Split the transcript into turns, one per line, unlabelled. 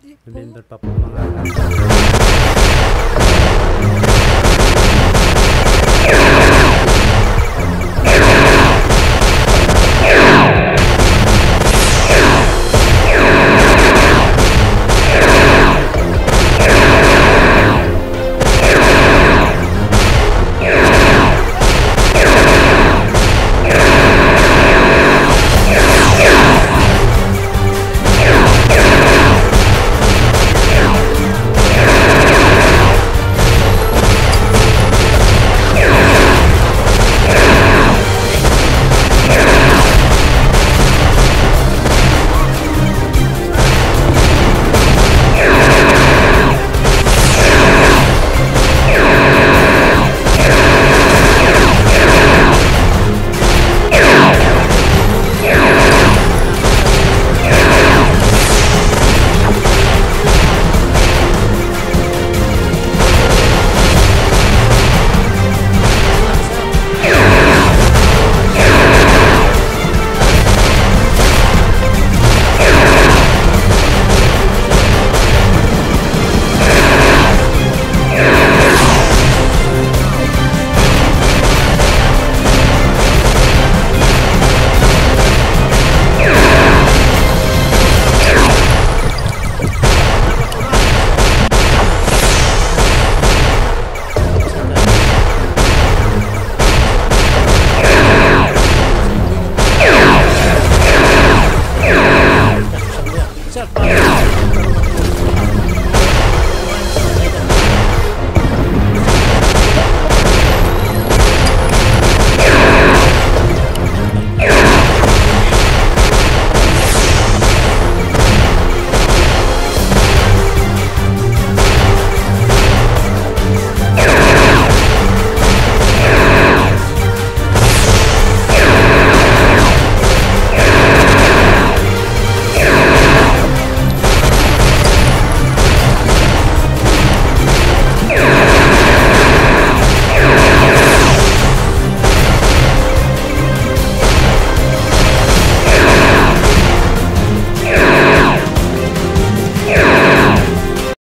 Lindol pa po mga now!